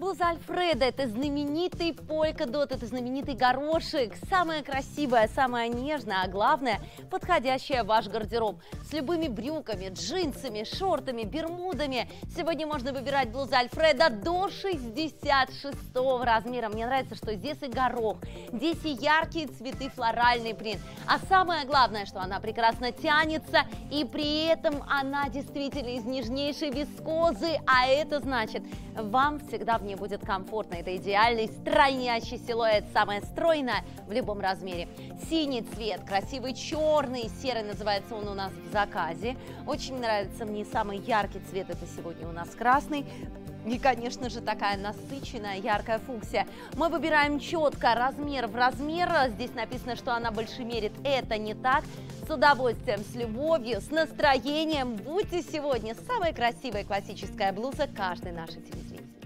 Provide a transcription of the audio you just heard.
Блуза Альфреда – это знаменитый полька-дот, это знаменитый горошек. Самая красивая, самая нежная, а главное – подходящая в ваш гардероб. С любыми брюками, джинсами, шортами, бермудами. Сегодня можно выбирать блузу Альфреда до 66 размера. Мне нравится, что здесь и горох, здесь и яркие цветы, флоральный принт. А самое главное, что она прекрасно тянется, и при этом она действительно из нежнейшей вискозы, а это значит, вам всегда в ней будет комфортно. Это идеальный стройнящий силуэт, самая стройная в любом размере. Синий цвет, красивый черный, серый называется он у нас в заказе. Очень нравится мне самый яркий цвет, это сегодня у нас красный. И, конечно же, такая насыщенная, яркая функция. Мы выбираем четко размер в размер. Здесь написано, что она больше мерит. Это не так. С удовольствием, с любовью, с настроением. Будьте сегодня самая красивая классическая блуза каждой нашей телевизии.